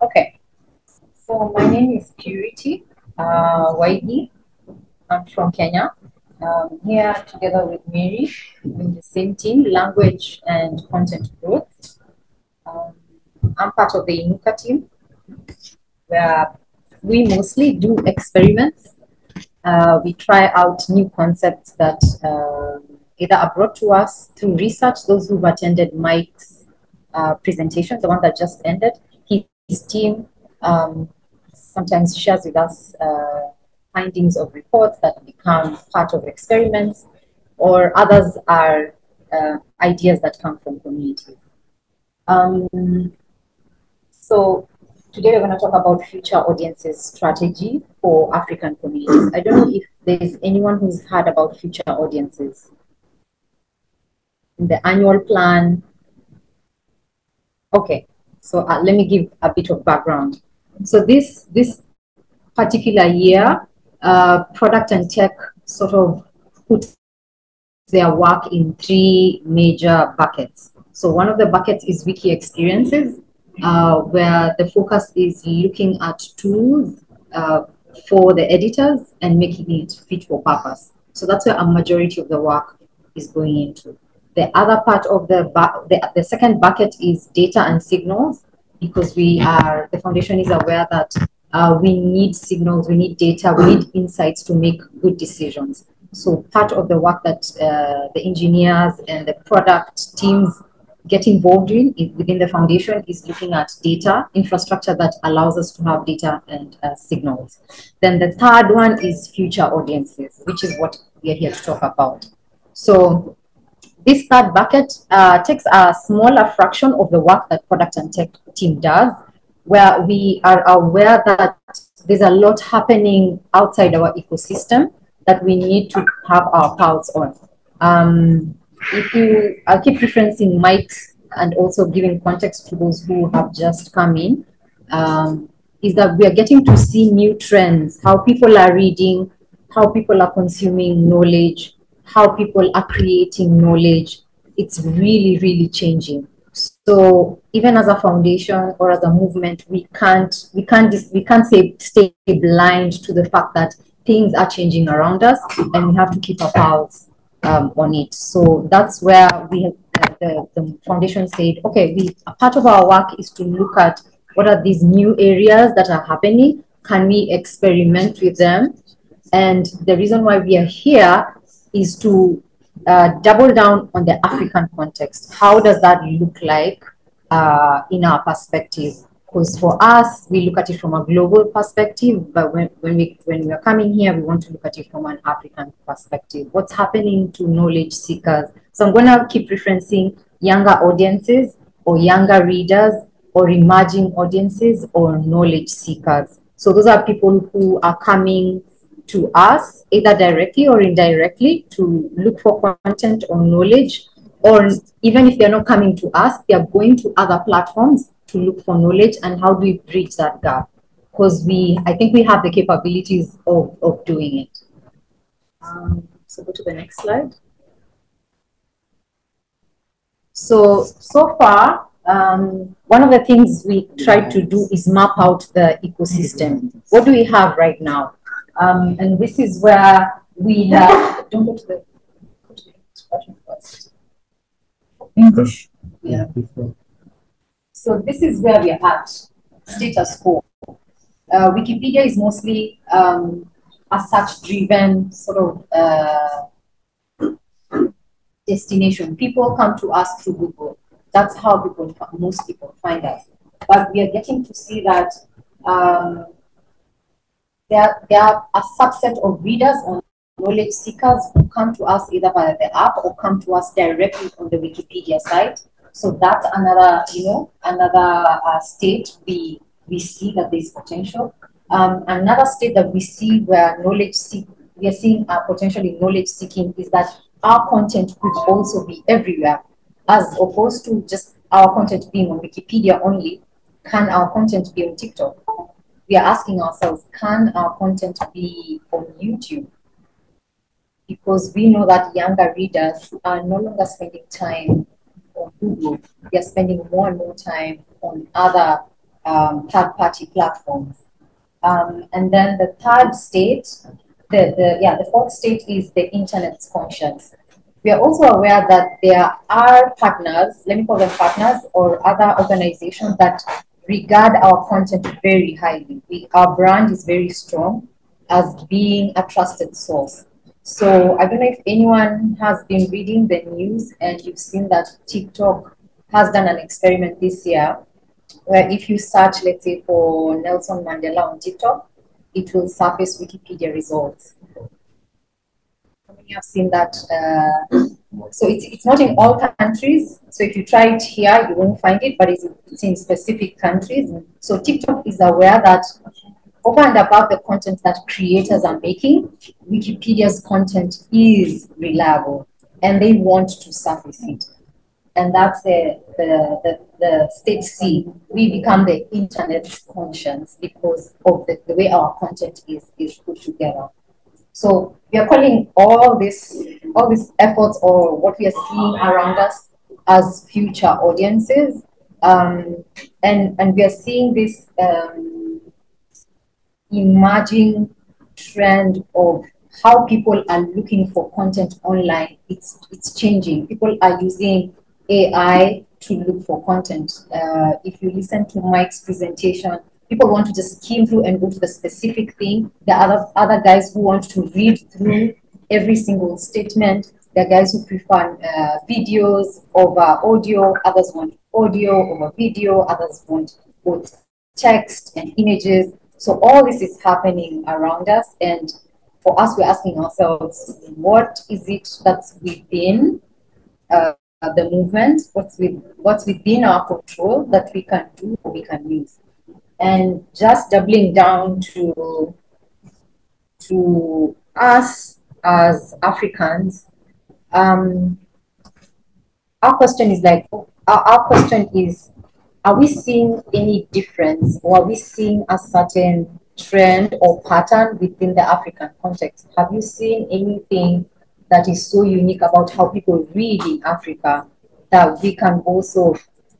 Okay. So my name is Purity uh, Waigi. I'm from Kenya. Um, here together with Mary in the same team, language and content growth. Um, I'm part of the Inuka team where we mostly do experiments. Uh, we try out new concepts that uh, either are brought to us through research, those who've attended Mike's uh, presentation, the one that just ended. His team um, sometimes shares with us uh, findings of reports that become part of experiments, or others are uh, ideas that come from communities. Um, so today we're going to talk about future audiences strategy for African communities. I don't know if there's anyone who's heard about future audiences. In the annual plan. Okay, so uh, let me give a bit of background. So this this particular year, uh, product and tech sort of put their work in three major buckets. So one of the buckets is wiki experiences, uh, where the focus is looking at tools uh, for the editors and making it fit for purpose. So that's where a majority of the work is going into. The other part of the, the, the second bucket is data and signals, because we are, the foundation is aware that uh, we need signals, we need data, we need insights to make good decisions. So part of the work that uh, the engineers and the product teams get involved in, within the foundation is looking at data infrastructure that allows us to have data and uh, signals. Then the third one is future audiences, which is what we are here to talk about. So this third bucket uh, takes a smaller fraction of the work that product and tech team does, where we are aware that there's a lot happening outside our ecosystem that we need to have our pulse on. Um, if you, I'll keep referencing Mike's and also giving context to those who have just come in, um, is that we are getting to see new trends, how people are reading, how people are consuming knowledge, how people are creating knowledge. It's really, really changing. So even as a foundation or as a movement, we can't we can't we can't say stay blind to the fact that things are changing around us, and we have to keep our pulse um, on it. So that's where we have, uh, the, the foundation said, okay, we a part of our work is to look at what are these new areas that are happening. Can we experiment with them? And the reason why we are here is to uh, double down on the African context. How does that look like uh, in our perspective? Because for us, we look at it from a global perspective, but when, when, we, when we are coming here, we want to look at it from an African perspective. What's happening to knowledge seekers? So I'm going to keep referencing younger audiences or younger readers or emerging audiences or knowledge seekers. So those are people who are coming to us, either directly or indirectly, to look for content or knowledge. Or even if they're not coming to us, they're going to other platforms to look for knowledge. And how do we bridge that gap? Because we, I think we have the capabilities of, of doing it. Um, so go to the next slide. So, so far, um, one of the things we try to do is map out the ecosystem. What do we have right now? Um, and this is where we have, don't go to the, go to the expression first. English. Yeah. So this is where we are at, status quo. Uh, Wikipedia is mostly um, a search-driven sort of uh, destination. People come to us through Google. That's how people, most people find us. But we are getting to see that um, there, there are a subset of readers and knowledge seekers who come to us either via the app or come to us directly on the Wikipedia site. So that's another, you know, another uh, state we we see that there's potential. Um, another state that we see where knowledge seek, we are seeing a potential in knowledge seeking is that our content could also be everywhere, as opposed to just our content being on Wikipedia only. Can our content be on TikTok? We are asking ourselves, can our content be on YouTube? Because we know that younger readers are no longer spending time on Google. They are spending more and more time on other um, third-party platforms. Um, and then the third state, the, the yeah, the fourth state is the internet's conscience. We are also aware that there are partners, let me call them partners, or other organizations that regard our content very highly. We, our brand is very strong as being a trusted source. So I don't know if anyone has been reading the news and you've seen that TikTok has done an experiment this year where if you search, let's say, for Nelson Mandela on TikTok, it will surface Wikipedia results. How many have seen that? Uh, so it's, it's not in all countries. So if you try it here, you won't find it, but it's, it's in specific countries. So TikTok is aware that over and above the content that creators are making, Wikipedia's content is reliable and they want to surface it. And that's the, the, the, the state C. We become the internet's conscience because of the, the way our content is, is put together. So we are calling all this, all these efforts or what we are seeing around us as future audiences. Um, and, and we are seeing this um, emerging trend of how people are looking for content online. It's it's changing. People are using AI to look for content. Uh, if you listen to Mike's presentation, people want to just skim through and go to the specific thing. There are other, other guys who want to read through every single statement. There are guys who prefer uh, videos over audio. Others want audio over video. Others want both text and images. So all this is happening around us, and for us, we're asking ourselves, what is it that's within uh, the movement? What's with what's within our control that we can do or we can use? And just doubling down to to us as Africans, um, our question is like, our, our question is are we seeing any difference or are we seeing a certain trend or pattern within the African context? Have you seen anything that is so unique about how people read in Africa that we can also,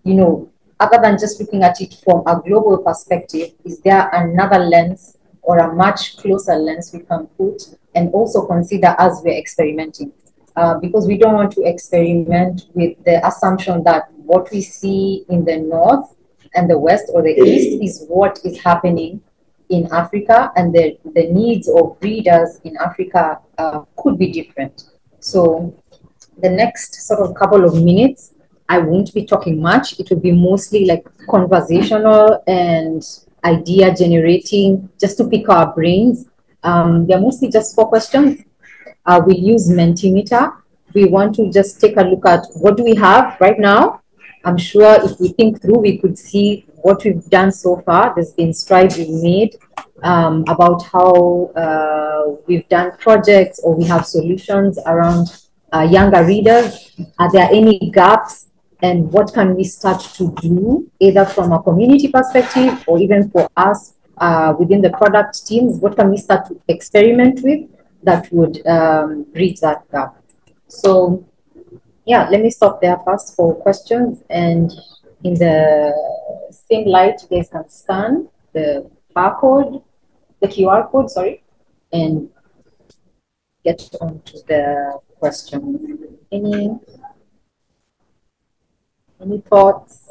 you know, other than just looking at it from a global perspective, is there another lens or a much closer lens we can put and also consider as we're experimenting? Uh, because we don't want to experiment with the assumption that what we see in the north and the west or the east is what is happening in Africa, and the, the needs of readers in Africa uh, could be different. So, the next sort of couple of minutes, I won't be talking much. It will be mostly like conversational and idea generating, just to pick our brains. Um, they're mostly just four questions. Uh, we use Mentimeter. We want to just take a look at what do we have right now I'm sure if we think through, we could see what we've done so far. There's been strides we've made um, about how uh, we've done projects or we have solutions around uh, younger readers. Are there any gaps? And what can we start to do, either from a community perspective or even for us uh, within the product teams? What can we start to experiment with that would um, bridge that gap? So yeah, let me stop there first for questions. And in the same light, you guys can scan the barcode, the QR code, sorry, and get on to the questions. Any, any thoughts?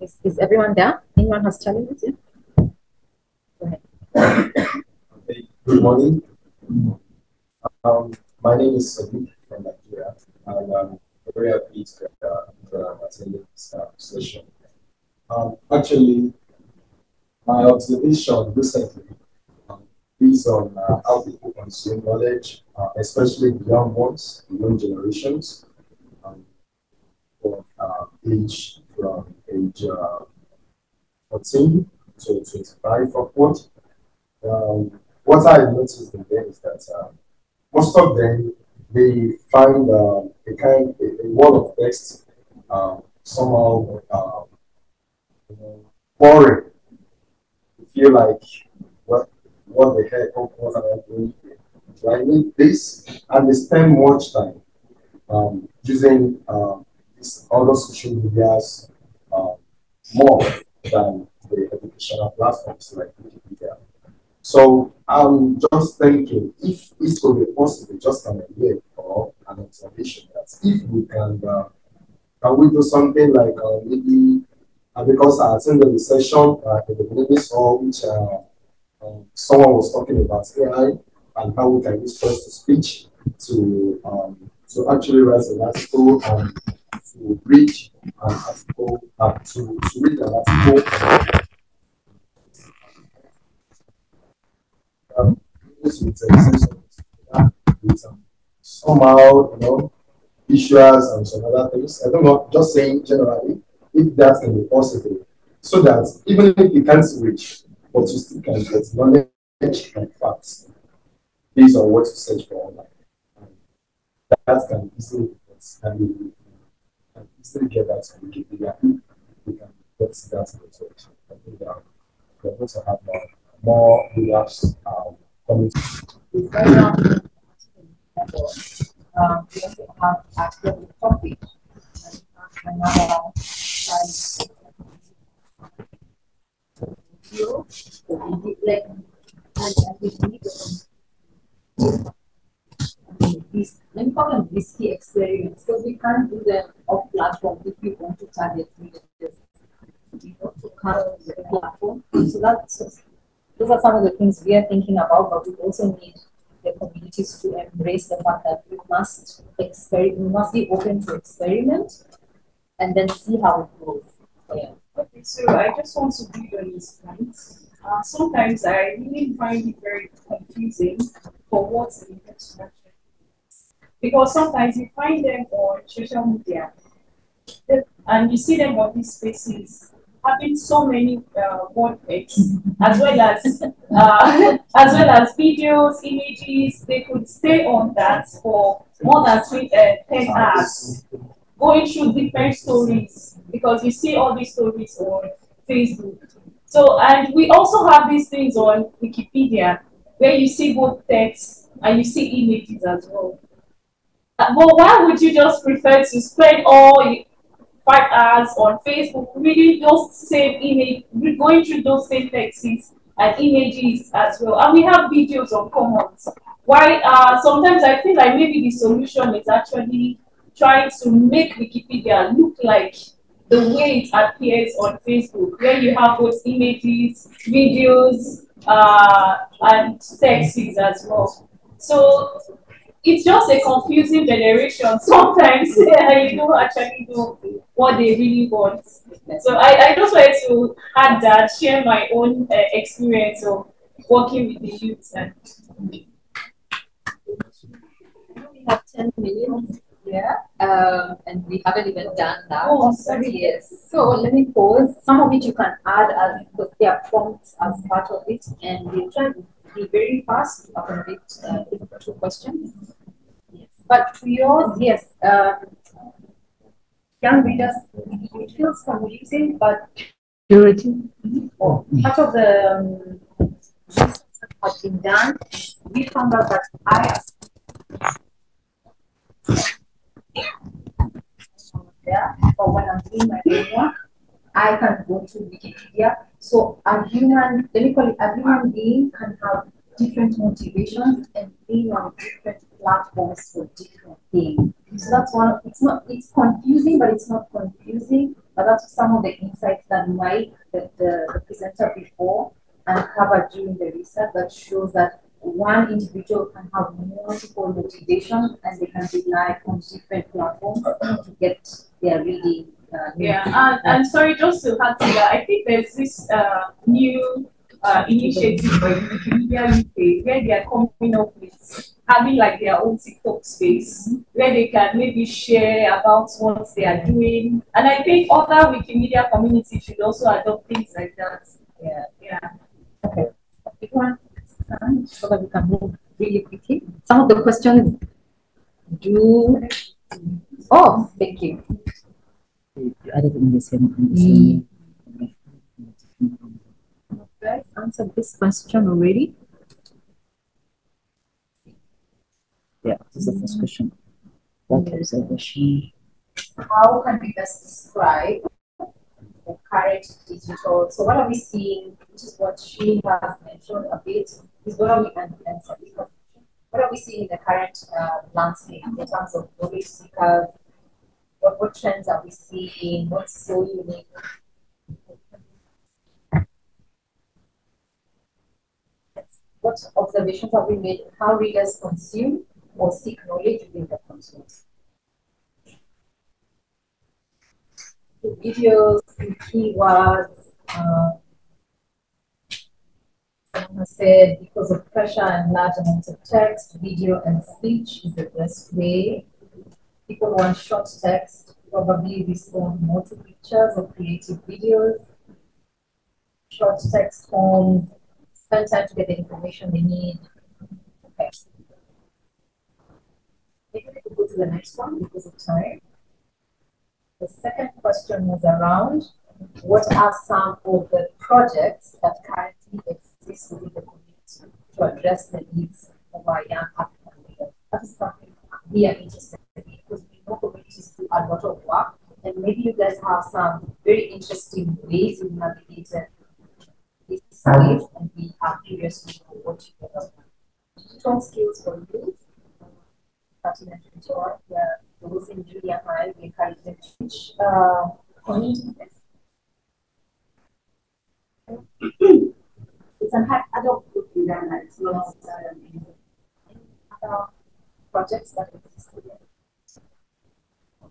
Is, is everyone there? Anyone has challenges? Go ahead. Okay. Good morning. Um, my name is Sadiq from Nigeria, and I'm very happy to, uh, attend this uh, session. Um, actually, my observation recently um, is on uh, how people consume knowledge, uh, especially the young ones, the young generations, um, of uh, age from age uh, 14 to 25 upward. Um, what I noticed in them is that uh, most of them they find uh, a kind a, a wall of text um, somehow um, boring. You feel like what what the heck, what am I doing here? So I need this, and they spend much time um, using um, these other social medias um, more than the educational platforms like Wikipedia. So I'm just thinking if it could be possible, just an idea or an observation that if we can, uh, can we do something like uh, maybe uh, because I attended the session uh, at the Ministry Hall, which uh, um, someone was talking about AI and how we can use text to speech to um, to actually write an article and to read an article uh, to, to read an article. Um, with, uh, with um, somehow, you know, issues and some other things. I don't know, just saying generally, if that can be possible, so that even if you can't reach, but you still can get knowledge and facts based on what you search for online. that can easily be can easily get that to Wikipedia. We can get that result. I think that we're going to have more more readers um, coming. Um, we also have active topic another side video, like, and this, let me call them risky experiments because we can't do them off platform if we want to target readers. We want to come with the platform. So that's those are some of the things we are thinking about, but we also need the communities to embrace the fact that we must experiment, we must be open to experiment and then see how it goes. Yeah. Okay, so I just want to build on these point. Uh, sometimes I really find it very confusing for what's the interaction because sometimes you find them on social media and you see them on these spaces having so many uh, text as well as uh, as well as videos, images. They could stay on that for more than three, uh, ten hours, going through different stories because you see all these stories on Facebook. So and we also have these things on Wikipedia where you see both text and you see images as well. Uh, well, why would you just prefer to spend all five hours on Facebook reading those same image, going through those same texts and images as well? And we have videos on comments. Why uh, sometimes I feel like maybe the solution is actually trying to make Wikipedia look like the way it appears on Facebook, where you have both images, videos, uh, and texts as well. So it's just a confusing generation. Sometimes you don't actually know what they really want. So I, I just wanted to add that, share my own uh, experience of working with the youth. And we have 10 million here, um, and we haven't even done that. Oh, sorry. Yes. So let me pause. Some of it you can add as because there are prompts as part of it, and we try to be very fast to accommodate uh, two questions. Yes. But to yours, yes, um, young readers, it feels confusing, but purity. Oh, part of the um, has been done, we found out that I there, but when I'm doing my homework, I can go to Wikipedia. So a human, let me call it, a human being can have different motivations and be on different platforms for different things. So that's one. It's not. It's confusing, but it's not confusing. But that's some of the insights that Mike, the, the, the presenter before, uncovered during the research that shows that one individual can have multiple motivations and they can rely on different platforms to get their reading. Uh, yeah, and, and sorry, just to add to that, I think there's this uh, new uh, initiative by Wikimedia UK where they are coming up with having like their own TikTok space where they can maybe share about what they are doing. And I think other Wikimedia communities should also adopt things like that. Yeah. Yeah. Okay time so that we can move really quickly. Some of the questions do. Oh, thank you. Added in the same. In the same. Guys answered this question already. Yeah, this is the first question. How can we best describe current digital? So what are we seeing, which is what she has mentioned a bit, is what are we, and, and what are we seeing in the current uh, landscape in terms of knowledge seekers? What, what trends are we seeing? What's so unique? What observations have we made? How readers consume or seek knowledge within the content? Videos, and keywords, uh, I said because of pressure and large amounts of text, video and speech is the best way. People want short text, probably respond more to pictures or creative videos. Short text forms, spend time to get the information they need. Okay. Maybe we could go to the next one because of time. The second question was around what are some of the projects that currently exist within the community to address the needs of our young African leaders? That is something we are interested in because we know communities do a lot of work, and maybe you guys have some very interesting ways you navigated this space, and we are curious to know what you. Digital skills for youth, starting at 21, where those in junior high, we encourage them to teach uh, community it's an adult group in Ghana. It's not um, other projects that exist.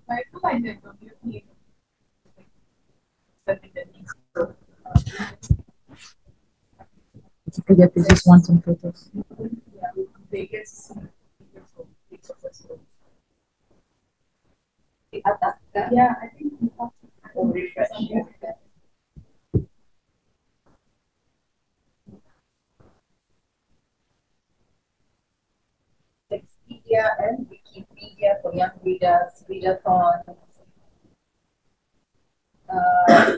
I feel like the community Wikipedia pages want some photos. Yeah, they see Yeah, I think we have to refresh. Wikipedia and Wikipedia for young readers, readathons. Uh,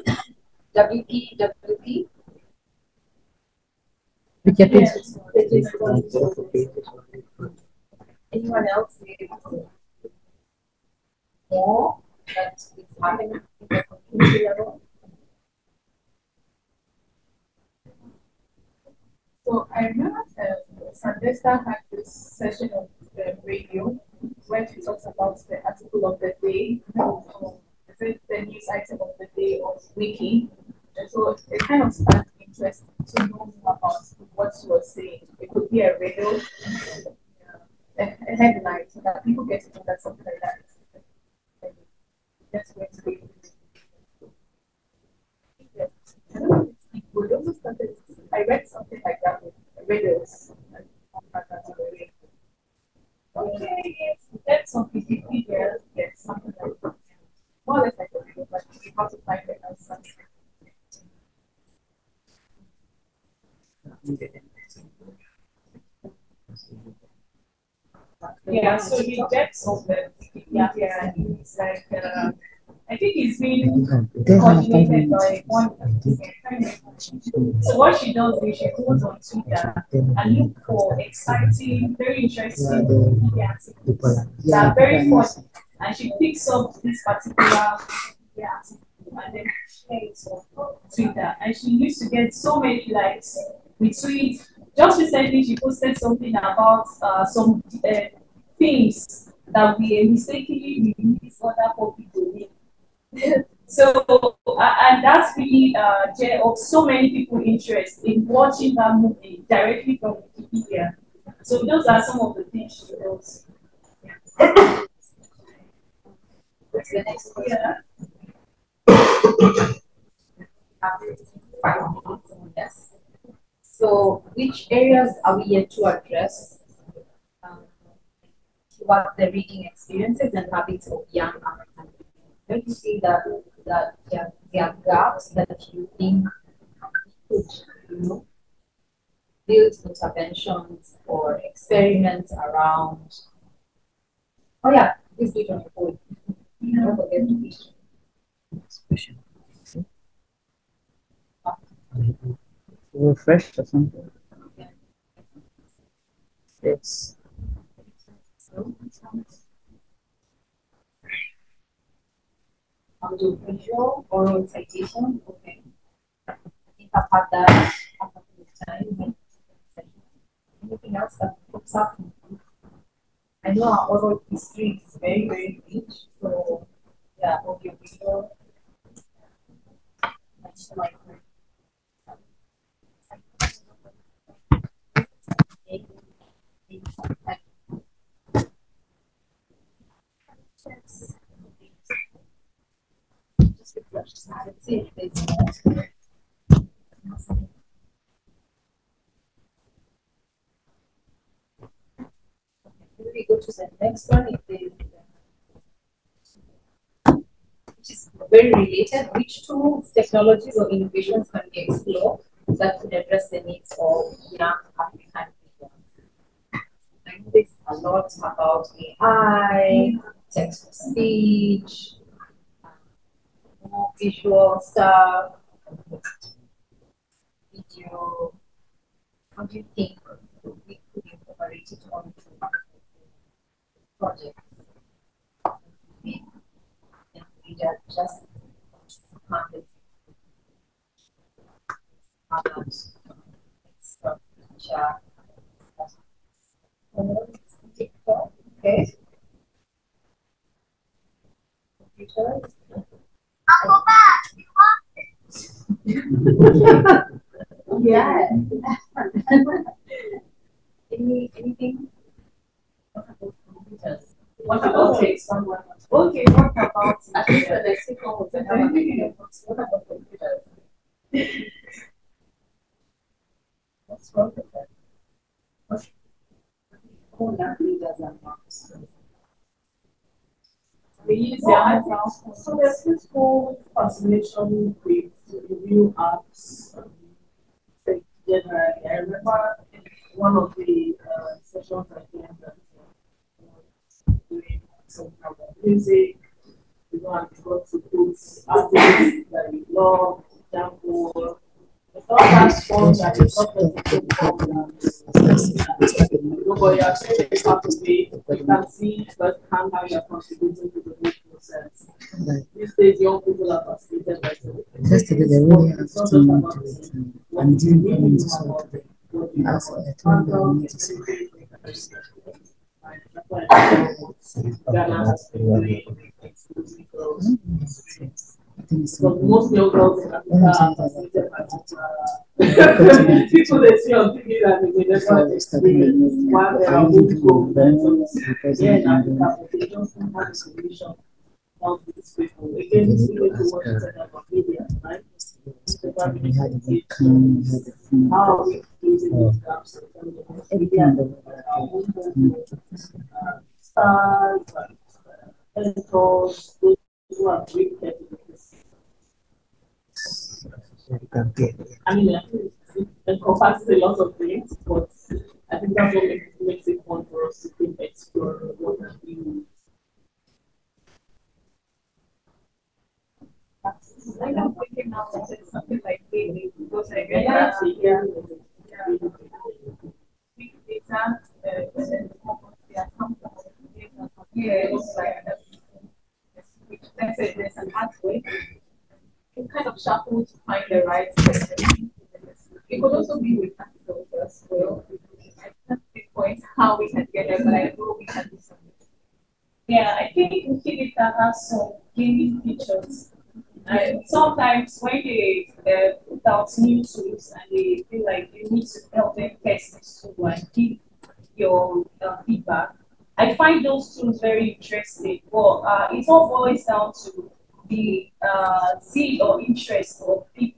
WP, WP. Wikipedia. Anyone else more that is happening in the community level? So I remember uh, Sandesta had this session of the radio where she talks about the article of the day, um, the, the news item of the day on Wiki. And so it kind of sparked interest to know about what she was saying. It could be a radio, a, a headline, so that people get to know that something like that. I read something like that with riddles. Okay, that's on Wikipedia. Yes, something like that. But have to find something. Yeah, so he gets of Wikipedia and he's like, uh, I think it's been coordinated by one. So what she does is she goes on Twitter and look for exciting, very interesting Wikipedia articles that are very fun. And she picks up this particular Wikipedia article and then shares it on Twitter. And she used to get so many likes, retweets. Just recently, she posted something about uh, some uh, things that we mistakenly released other public domain. so, and that's really uh, of so many people interest in watching that movie directly from Wikipedia. So those are some of the things she does. What's the next question? Yeah. Five minutes, yes. So, which areas are we yet to address towards the reading experiences and habits of young African don't you see that that there, there are gaps that you think could you know build interventions or experiments around? Oh yeah please do it on your phone don't forget to be Refresh or something. Yes. Audiovisual, oral citation, okay. I think I've had that a couple of times. Anything else that pops up? I know our oral history is very, very rich, so yeah, audiovisual. Much like Just refresh the slide and see if there's more. Go to the next one which is very related, which tools, technologies, or innovations can we explore that could address the needs of young African people? I there's a lot about AI, text to speech, more visual stuff, video. what do you think we could incorporate it onto projects? We just content. Uh, Others, TikTok, okay. Computers. Yeah. Any, anything? What about computers? Okay, what about? At least the. What about computers? What's wrong with that? Marks? We use their. So there's this whole fascination with review apps. um, Generally, I remember one of the uh, sessions I did that uh, was doing some kind of music. You know, and we got to put artists that we love, example. That's. You see how you're contributing to the whole process. These days, young people are by yesterday they really have to. I'm doing today. I to most young girls in Africa are fascinated by Continue. it. People they see on TV that they never experience while they are moving to Yeah, in Africa, but they don't have a solution of these people. Again, it's related to what you said about media, right? We had uh, uh, a webcam, we had a phone. How we using these gaps in media? Everything that we are doing. stars, editors, those who are great So can get. I mean, think it encompasses a lot of things, but I think that's what makes, it fun for us to think, explore what we. I know thinking now something like baby, because I read Yeah, that, yeah. big data, uh, they are comfortable with. Yeah, it's like, which let's an pathway. You kind of shuffle to find the right person. It could also be with practical as well. I can't pinpoint how we can get there, but I know we can do something. Yeah, I think Wikidata has some gaming features. And sometimes when they uh, put out new tools and they feel like you need to help them test this tool and give your uh, feedback, I find those tools very interesting. But uh, it all boils down to the uh, zeal or interest of people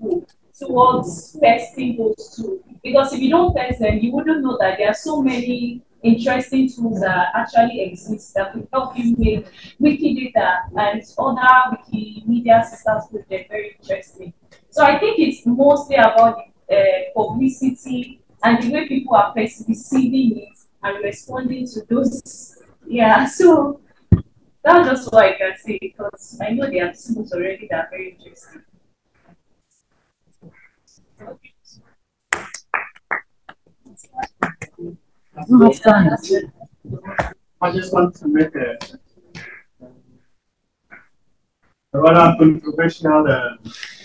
towards testing those tools. Because if you don't test them, you wouldn't know that there are so many interesting tools that actually exist that will help you make Wikidata and other Wikimedia systems project very interesting. So I think it's mostly about the uh, publicity and the way people are perce- receiving it and responding to those. Yeah, so that's just what I can say because I know there are tools already that are very interesting. I don't have. I just want to make a, a rather controversial uh,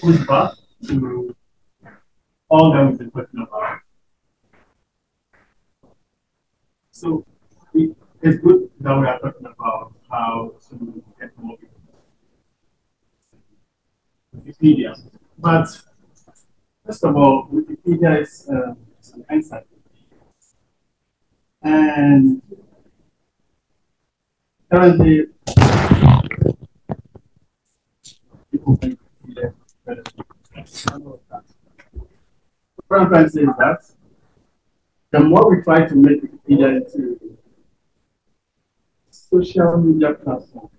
pushback to all we've been talking about. So it, it's good that we are talking about how to get more Wikipedia. But first of all, Wikipedia is uh, an encyclopedia. And currently, better. What I'm trying to say is that the more we try to make Wikipedia into social media platform,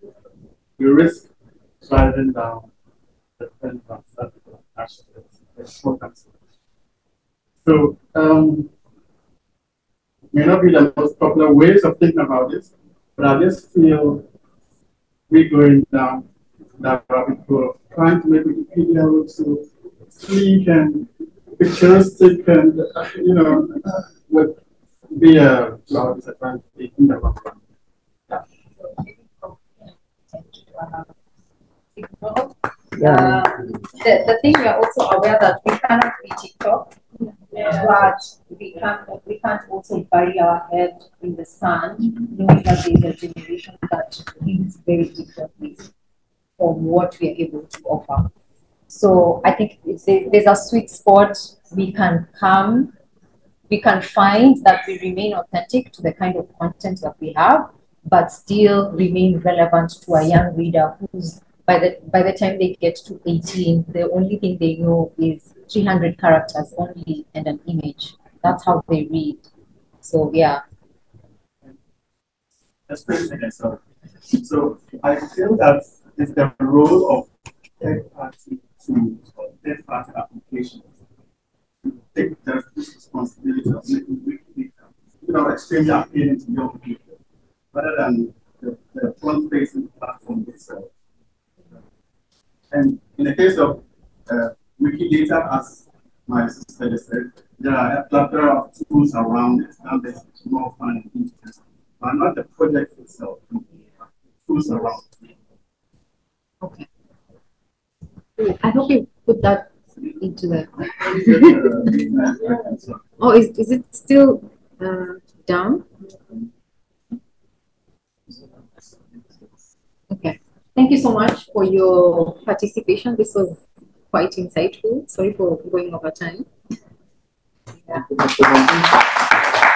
we risk driving down the relevance that people So, um, may not be the most popular ways of thinking about this, but I just feel we're going down that rabbit hole of trying to make Wikipedia look so sleek and picturesque and, uh, you know, would be a lot of disadvantage in the long run. Yeah. Um, the, the thing we are also aware that we cannot be TikTok, but we can't we can't also bury our head in the sand, knowing that there is a generation that thinks very differently from what we are able to offer. So I think there, there's a sweet spot we can come, we can find that we remain authentic to the kind of content that we have, but still remain relevant to a young reader who's by the by the time they get to 18, the only thing they know is 300 characters only and an image. That's how they read. So yeah. That's so. So I feel that it's the role of third party tools or third party applications to take the responsibility of making Wikipedia, you know, extremely appealing to young people, rather than the, the front-facing platform itself. And in the case of uh, Wikidata, as my sister said, there are a plethora of tools around it, and it's more fun and interesting, but not the project itself, tools around it. Okay. I hope you put that into the. oh, is, is it still uh, down? Okay. Thank you so much for your participation. This was quite insightful. Sorry for going over time. Yeah.